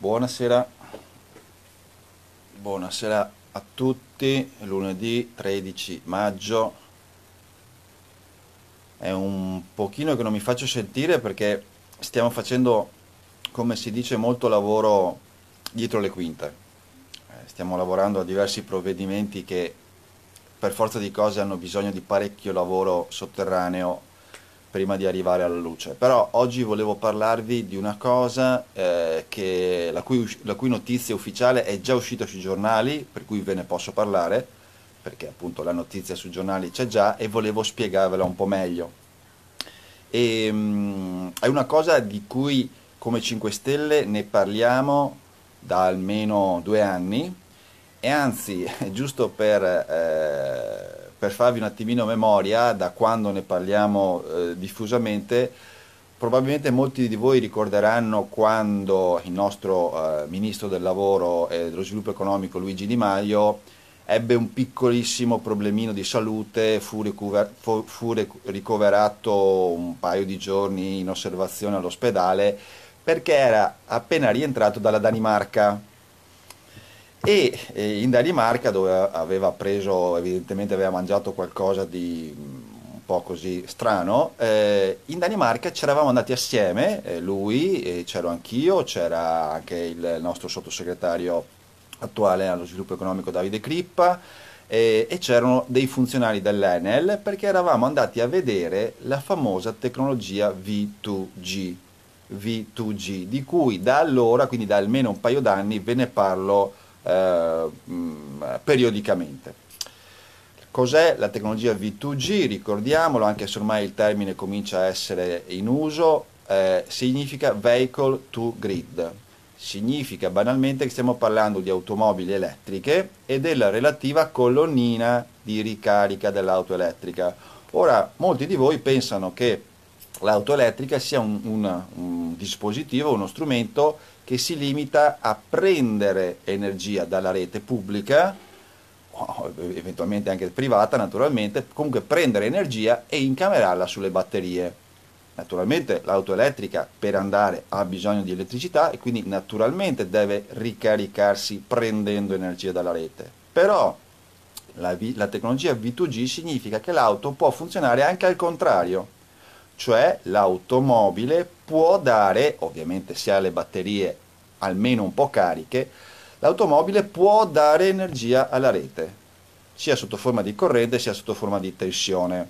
Buonasera, buonasera a tutti, lunedì 13 maggio. È un pochino che non mi faccio sentire perché stiamo facendo, come si dice, molto lavoro dietro le quinte. Eh, Stiamo lavorando a diversi provvedimenti che per forza di cose hanno bisogno di parecchio lavoro sotterraneo prima di arrivare alla luce. Però oggi volevo parlarvi di una cosa eh, che- la cui, la cui notizia ufficiale è già uscita sui giornali, per cui ve ne posso parlare, perché appunto la notizia sui giornali c'è già e volevo spiegarvela un po' meglio. E, mm, è una cosa di cui come 5 Stelle ne parliamo da almeno due anni e anzi, giusto per, eh, per farvi un attimino memoria, da quando ne parliamo eh, diffusamente, probabilmente molti di voi ricorderanno quando il nostro eh, ministro del lavoro e dello sviluppo economico Luigi Di Maio ebbe un piccolissimo problemino di salute, fu, ricover- fu- fu ricoverato un paio di giorni in osservazione all'ospedale perché era appena rientrato dalla Danimarca e in Danimarca dove aveva preso, evidentemente aveva mangiato qualcosa di mm, un po' così strano, eh, in Danimarca ci eravamo andati assieme, eh, lui, e c'ero anch'io, c'era anche il nostro sottosegretario attuale allo sviluppo economico Davide Crippa e c'erano dei funzionari dell'Enel perché eravamo andati a vedere la famosa tecnologia V2G, V2G, di cui da allora, quindi da almeno un paio d'anni, ve ne parlo eh, mh, periodicamente. Cos'è la tecnologia V2G? Ricordiamolo, anche se ormai il termine comincia a essere in uso, eh, significa Vehicle to Grid. Significa banalmente che stiamo parlando di automobili elettriche e della relativa colonnina di ricarica dell'auto elettrica. Ora, molti di voi pensano che l'auto elettrica sia un, un- un dispositivo, uno strumento che si limita a prendere energia dalla rete pubblica, eventualmente anche privata naturalmente, comunque prendere energia e incamerarla sulle batterie. Naturalmente l'auto elettrica per andare ha bisogno di elettricità e quindi naturalmente deve ricaricarsi prendendo energia dalla rete. Però la, la tecnologia V2G significa che l'auto può funzionare anche al contrario, cioè l'automobile può dare, ovviamente se ha le batterie almeno un po' cariche, l'automobile può dare energia alla rete, sia sotto forma di corrente sia sotto forma di tensione.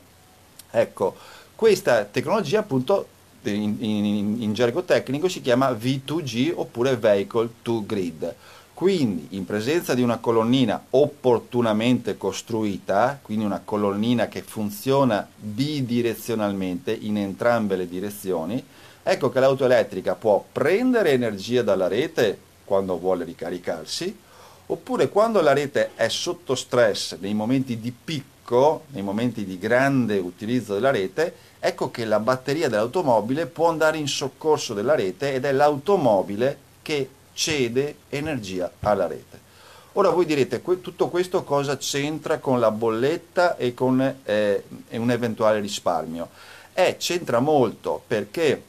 Ecco, questa tecnologia appunto in, in- in gergo tecnico si chiama V2G oppure Vehicle to Grid. Quindi in presenza di una colonnina opportunamente costruita, quindi una colonnina che funziona bidirezionalmente in entrambe le direzioni, ecco che l'auto elettrica può prendere energia dalla rete quando vuole ricaricarsi, oppure quando la rete è sotto stress nei momenti di picco, nei momenti di grande utilizzo della rete, ecco che la batteria dell'automobile può andare in soccorso della rete ed è l'automobile che cede energia alla rete. Ora voi direte, tutto questo cosa c'entra con la bolletta e con eh, un eventuale risparmio? Eh, c'entra molto perché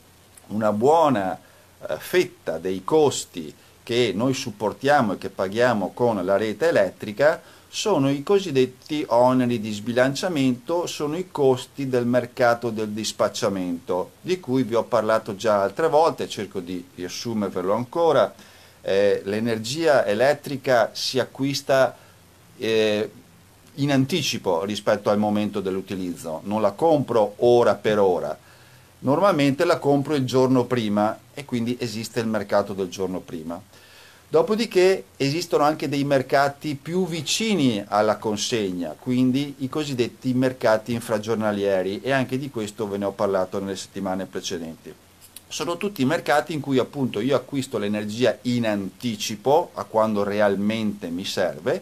una buona eh, fetta dei costi che noi supportiamo e che paghiamo con la rete elettrica sono i cosiddetti oneri di sbilanciamento, sono i costi del mercato del dispacciamento, di cui vi ho parlato già altre volte, cerco di riassumervelo ancora. Eh, l'energia elettrica si acquista eh, in anticipo rispetto al momento dell'utilizzo, non la compro ora per ora, normalmente la compro il giorno prima e quindi esiste il mercato del giorno prima. Dopodiché esistono anche dei mercati più vicini alla consegna, quindi i cosiddetti mercati infragiornalieri e anche di questo ve ne ho parlato nelle settimane precedenti. Sono tutti mercati in cui appunto io acquisto l'energia in anticipo a quando realmente mi serve,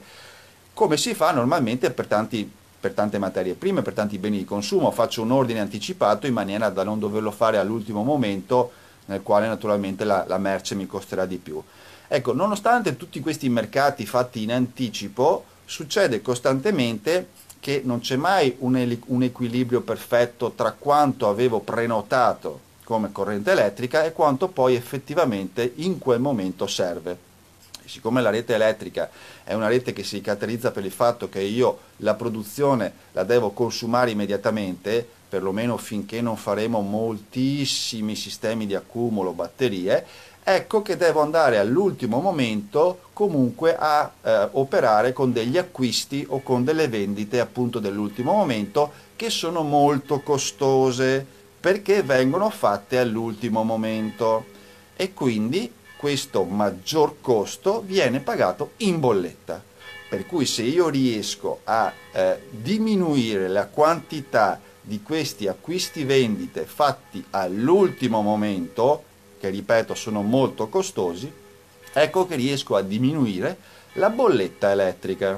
come si fa normalmente per tanti per tante materie prime, per tanti beni di consumo, faccio un ordine anticipato in maniera da non doverlo fare all'ultimo momento nel quale naturalmente la, la merce mi costerà di più. Ecco, nonostante tutti questi mercati fatti in anticipo, succede costantemente che non c'è mai un, un equilibrio perfetto tra quanto avevo prenotato come corrente elettrica e quanto poi effettivamente in quel momento serve. siccome la rete elettrica è una rete che si caratterizza per il fatto che io la produzione la devo consumare immediatamente, perlomeno finché non faremo moltissimi sistemi di accumulo, batterie, ecco che devo andare all'ultimo momento comunque a eh, operare con degli acquisti o con delle vendite appunto dell'ultimo momento che sono molto costose perché vengono fatte all'ultimo momento e quindi questo maggior costo viene pagato in bolletta. Per cui se io riesco a eh, diminuire la quantità di questi acquisti vendite fatti all'ultimo momento, che ripeto sono molto costosi, ecco che riesco a diminuire la bolletta elettrica.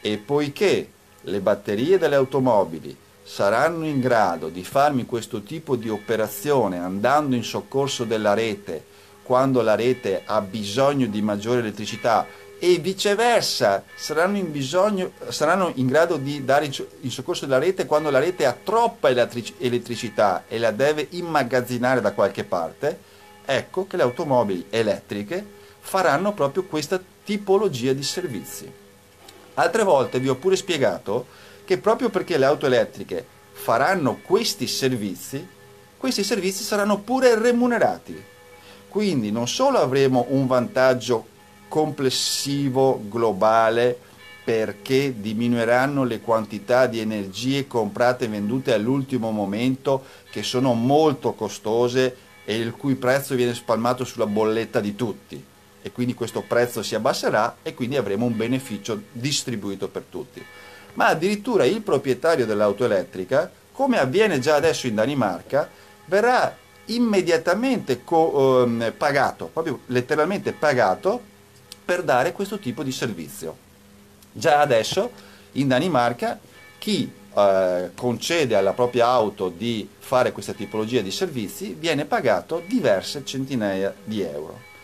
E poiché le batterie delle automobili saranno in grado di farmi questo tipo di operazione andando in soccorso della rete quando la rete ha bisogno di maggiore elettricità e viceversa saranno in, bisogno, saranno in grado di dare in soccorso della rete quando la rete ha troppa elettricità e la deve immagazzinare da qualche parte, ecco che le automobili elettriche faranno proprio questa tipologia di servizi. Altre volte vi ho pure spiegato che proprio perché le auto elettriche faranno questi servizi, questi servizi saranno pure remunerati. Quindi non solo avremo un vantaggio complessivo globale perché diminuiranno le quantità di energie comprate e vendute all'ultimo momento che sono molto costose e il cui prezzo viene spalmato sulla bolletta di tutti e quindi questo prezzo si abbasserà e quindi avremo un beneficio distribuito per tutti. Ma addirittura il proprietario dell'auto elettrica, come avviene già adesso in Danimarca, verrà immediatamente co- eh, pagato, proprio letteralmente pagato per dare questo tipo di servizio. Già adesso in Danimarca chi eh, concede alla propria auto di fare questa tipologia di servizi viene pagato diverse centinaia di euro.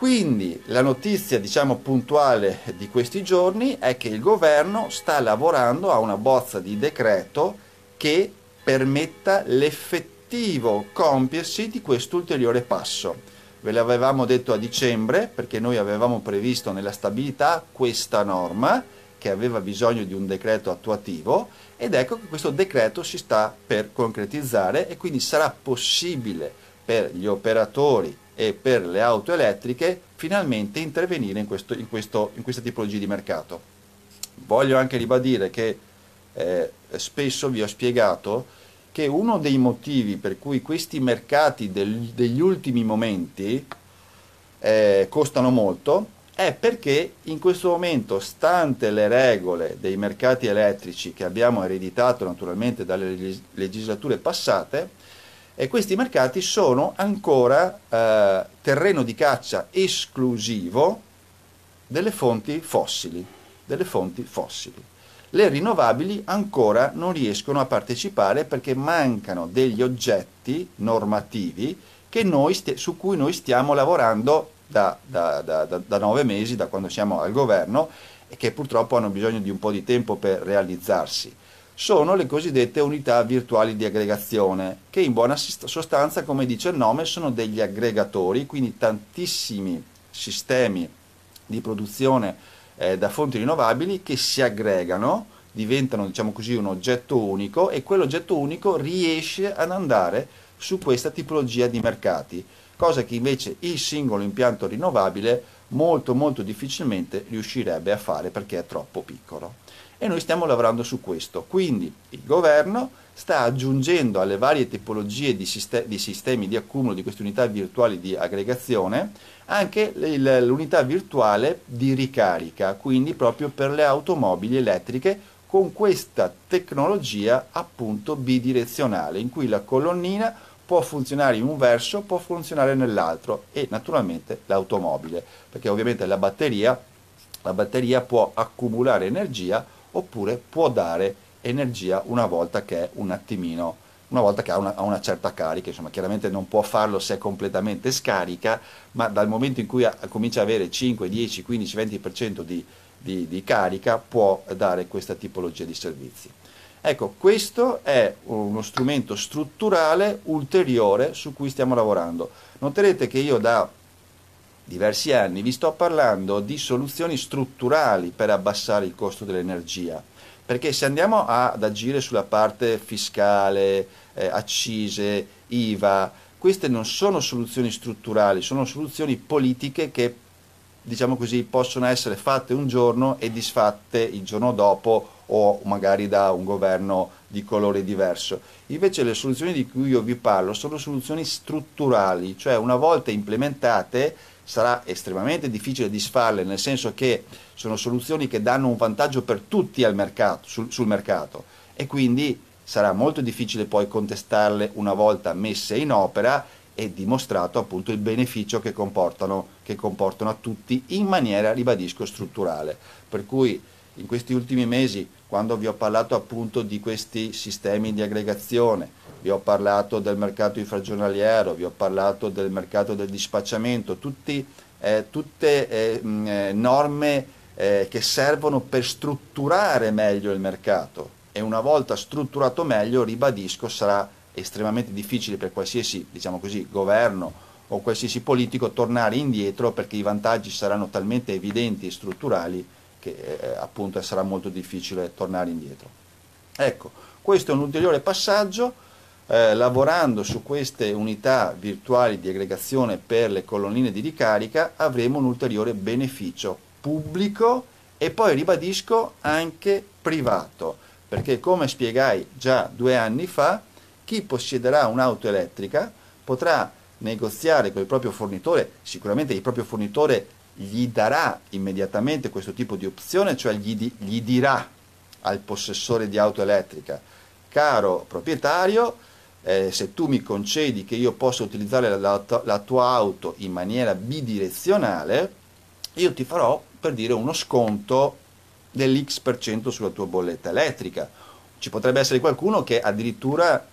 Quindi la notizia diciamo puntuale di questi giorni è che il governo sta lavorando a una bozza di decreto che permetta l'effettivo compiersi di questo ulteriore passo. Ve l'avevamo detto a dicembre perché noi avevamo previsto nella stabilità questa norma che aveva bisogno di un decreto attuativo ed ecco che questo decreto si sta per concretizzare e quindi sarà possibile per gli operatori e per le auto elettriche finalmente intervenire in, questo, in, questo, in questa tipologia di mercato. Voglio anche ribadire che eh, spesso vi ho spiegato che uno dei motivi per cui questi mercati del, degli ultimi momenti eh, costano molto è perché in questo momento, stante le regole dei mercati elettrici che abbiamo ereditato naturalmente dalle legislature passate, e questi mercati sono ancora eh, terreno di caccia esclusivo delle fonti fossili, delle fonti fossili. Le rinnovabili ancora non riescono a partecipare perché mancano degli oggetti normativi su cui noi stiamo lavorando da, da, da, da nove mesi, da quando siamo al governo, e che purtroppo hanno bisogno di un po' di tempo per realizzarsi. Sono le cosiddette unità virtuali di aggregazione, che in buona sostanza, come dice il nome, sono degli aggregatori, quindi tantissimi sistemi di produzione eh, da fonti rinnovabili che si aggregano, diventano diciamo così un oggetto unico e quell'oggetto unico riesce ad andare su questa tipologia di mercati cosa che invece il singolo impianto rinnovabile molto molto difficilmente riuscirebbe a fare perché è troppo piccolo. E noi stiamo lavorando su questo, quindi il governo sta aggiungendo alle varie tipologie di, sistemi di, sistemi di accumulo di queste unità virtuali di aggregazione anche l'unità virtuale di ricarica, quindi proprio per le automobili elettriche con questa tecnologia appunto bidirezionale in cui la colonnina può funzionare in un verso, può funzionare nell'altro e naturalmente l'automobile, perché ovviamente la batteria, la batteria può accumulare energia oppure può dare energia una volta che è un attimino una volta che ha una, ha una, certa carica, insomma chiaramente non può farlo se è completamente scarica, ma dal momento in cui ha, comincia ad avere 5, 10, 15, 20% di, di, di carica può dare questa tipologia di servizi. Ecco, questo è uno strumento strutturale ulteriore su cui stiamo lavorando. Noterete che io da diversi anni vi sto parlando di soluzioni strutturali per abbassare il costo dell'energia, perché se andiamo ad agire sulla parte fiscale, eh, accise, IVA, queste non sono soluzioni strutturali, sono soluzioni politiche che diciamo così, possono essere fatte un giorno e disfatte il giorno dopo o magari da un governo di colore diverso. Invece le soluzioni di cui io vi parlo sono soluzioni strutturali, cioè una volta implementate sarà estremamente difficile disfarle, nel senso che sono soluzioni che danno un vantaggio per tutti mercato, sul, sul mercato e quindi sarà molto difficile poi contestarle una volta messe in opera e dimostrato appunto il beneficio che comportano, che comportano a tutti in maniera, ribadisco, strutturale. Per cui in questi ultimi mesi, quando vi ho parlato appunto di questi sistemi di aggregazione, vi ho parlato del mercato infragiornaliero, vi ho parlato del mercato del dispacciamento, tutti, eh, tutte eh, eh norme eh, che servono per strutturare meglio il mercato. E una volta strutturato meglio, ribadisco, sarà estremamente difficile per qualsiasi diciamo così, governo o qualsiasi politico tornare indietro perché i vantaggi saranno talmente evidenti e strutturali che eh, appunto sarà molto difficile tornare indietro. Ecco, questo è un ulteriore passaggio. Eh, lavorando su queste unità virtuali di aggregazione per le colonnine di ricarica avremo un ulteriore beneficio pubblico e poi ribadisco anche privato, perché come spiegai già due anni fa, chi possiederà un'auto elettrica potrà negoziare con il proprio fornitore, sicuramente il proprio fornitore gli darà immediatamente questo tipo di opzione, cioè gli, di, gli dirà al possessore di auto elettrica, caro proprietario, eh, se tu mi concedi che io possa utilizzare la, la, tua auto in maniera bidirezionale, io ti farò per dire uno sconto dell'X% sulla tua bolletta elettrica. Ci potrebbe essere qualcuno che addirittura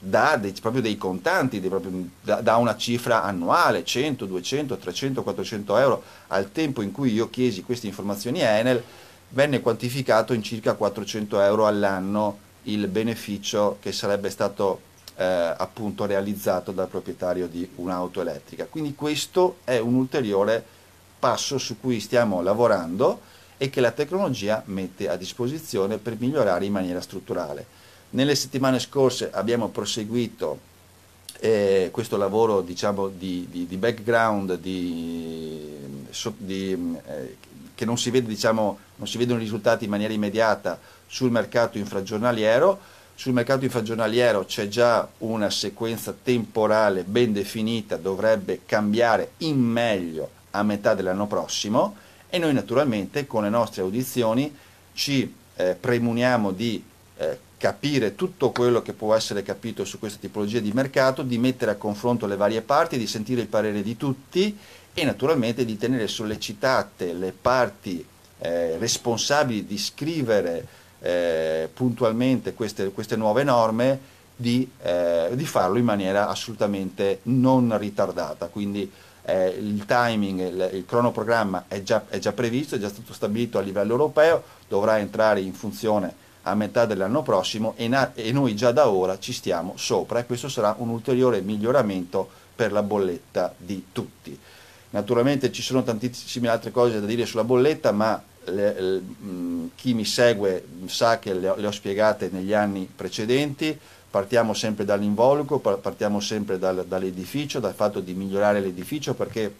dà dei, proprio dei contanti, dei proprio, da, da, una cifra annuale, 100, 200, 300, 400 euro. Al tempo in cui io chiesi queste informazioni a Enel, venne quantificato in circa 400 euro all'anno il beneficio che sarebbe stato eh, appunto realizzato dal proprietario di un'auto elettrica. Quindi questo è un ulteriore passo su cui stiamo lavorando e che la tecnologia mette a disposizione per migliorare in maniera strutturale. Nelle settimane scorse abbiamo proseguito eh, questo lavoro diciamo, di, di, di, background di, eh, che non si, vede, diciamo, non si vedono risultati in maniera immediata sul mercato infragiornaliero. Sul mercato infragiornaliero c'è già una sequenza temporale ben definita, dovrebbe cambiare in meglio a metà dell'anno prossimo e noi naturalmente con le nostre audizioni ci eh, premuniamo di capire tutto quello che può essere capito su questa tipologia di mercato, di mettere a confronto le varie parti, di sentire il parere di tutti e naturalmente di tenere sollecitate le parti eh, responsabili di scrivere eh, puntualmente queste, queste, nuove norme, di, eh, di, farlo in maniera assolutamente non ritardata. Quindi eh, il timing, il, il cronoprogramma è già, è già previsto, è già stato stabilito a livello europeo, dovrà entrare in funzione a metà dell'anno prossimo e, e, noi già da ora ci stiamo sopra e questo sarà un ulteriore miglioramento per la bolletta di tutti. Naturalmente ci sono tantissime altre cose da dire sulla bolletta, ma le, le, mh, chi mi segue sa che le, le, ho spiegate negli anni precedenti. Partiamo sempre dall'involucro, partiamo sempre dal, dall'edificio, dal fatto di migliorare l'edificio perché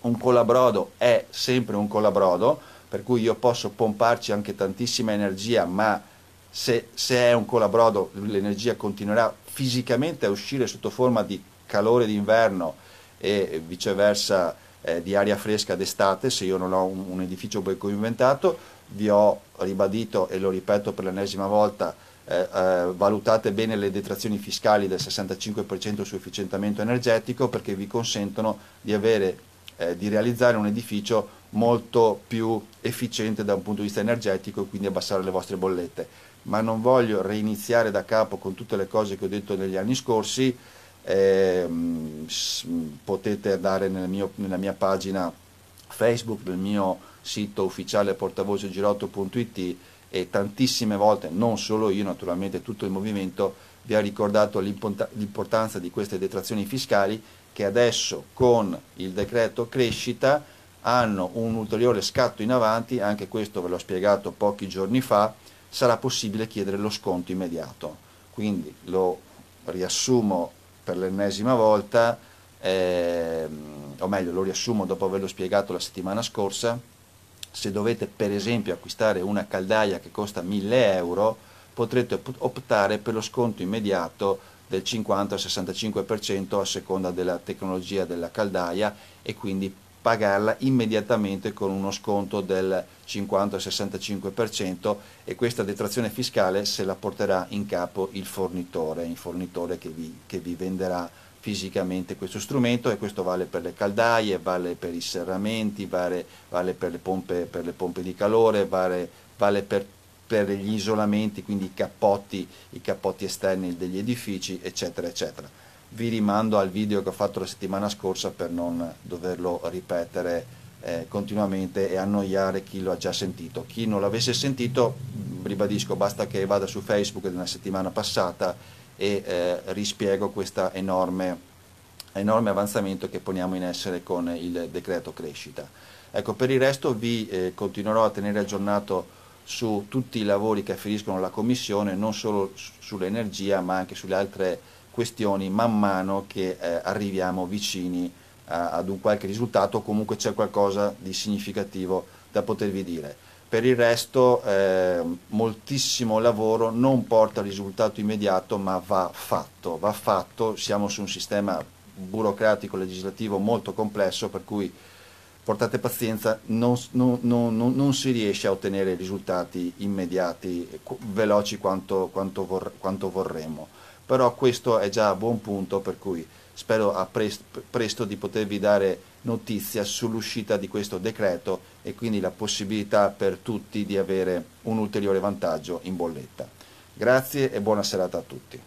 un colabrodo è sempre un colabrodo per cui io posso pomparci anche tantissima energia, ma se, se è un colabrodo l'energia continuerà fisicamente a uscire sotto forma di calore d'inverno e viceversa eh, di aria fresca d'estate se io non ho un, un edificio ben coinventato. Vi ho ribadito e lo ripeto per l'ennesima volta, eh, eh, valutate bene le detrazioni fiscali del 65% su efficientamento energetico perché vi consentono di, avere, eh, di realizzare un edificio molto più efficiente da un punto di vista energetico e quindi abbassare le vostre bollette. Ma non voglio reiniziare da capo con tutte le cose che ho detto negli anni scorsi, eh, potete andare nel mio, nella mia pagina Facebook, nel mio sito ufficiale portavocegirotto.it e tantissime volte, non solo io, naturalmente tutto il movimento vi ha ricordato l'importanza di queste detrazioni fiscali che adesso con il decreto crescita hanno un ulteriore scatto in avanti, anche questo ve l'ho spiegato pochi giorni fa, sarà possibile chiedere lo sconto immediato. Quindi lo riassumo per l'ennesima volta, ehm, o meglio lo riassumo dopo averlo spiegato la settimana scorsa, se dovete per esempio acquistare una caldaia che costa 1000 euro, potrete optare per lo sconto immediato del 50-65% a seconda della tecnologia della caldaia e quindi pagarla immediatamente con uno sconto del 50-65% e questa detrazione fiscale se la porterà in capo il fornitore, il fornitore che vi, che vi venderà fisicamente questo strumento e questo vale per le caldaie, vale per i serramenti, vale, vale per, le pompe, per, le pompe, di calore, vale, vale per, per, gli isolamenti, quindi i cappotti, i cappotti esterni degli edifici, eccetera, eccetera vi rimando al video che ho fatto la settimana scorsa per non doverlo ripetere eh, continuamente e annoiare chi lo ha già sentito. Chi non l'avesse sentito, ribadisco, basta che vada su Facebook della settimana passata e eh, rispiego questo enorme, enorme avanzamento che poniamo in essere con il decreto crescita. Ecco, per il resto vi eh, continuerò a tenere aggiornato su tutti i lavori che afferiscono alla Commissione, non solo sull'energia ma anche sulle altre questioni man mano che eh, arriviamo vicini a, ad un qualche risultato comunque c'è qualcosa di significativo da potervi dire. Per il resto eh, moltissimo lavoro non porta risultato immediato ma va fatto, va fatto, siamo su un sistema burocratico legislativo molto complesso per cui portate pazienza, non, non, non, non, si riesce a ottenere risultati immediati, veloci quanto, quanto, vor, quanto vorremmo però questo è già a buon punto per cui spero a presto, presto di potervi dare notizia sull'uscita di questo decreto e quindi la possibilità per tutti di avere un ulteriore vantaggio in bolletta. Grazie e buona serata a tutti.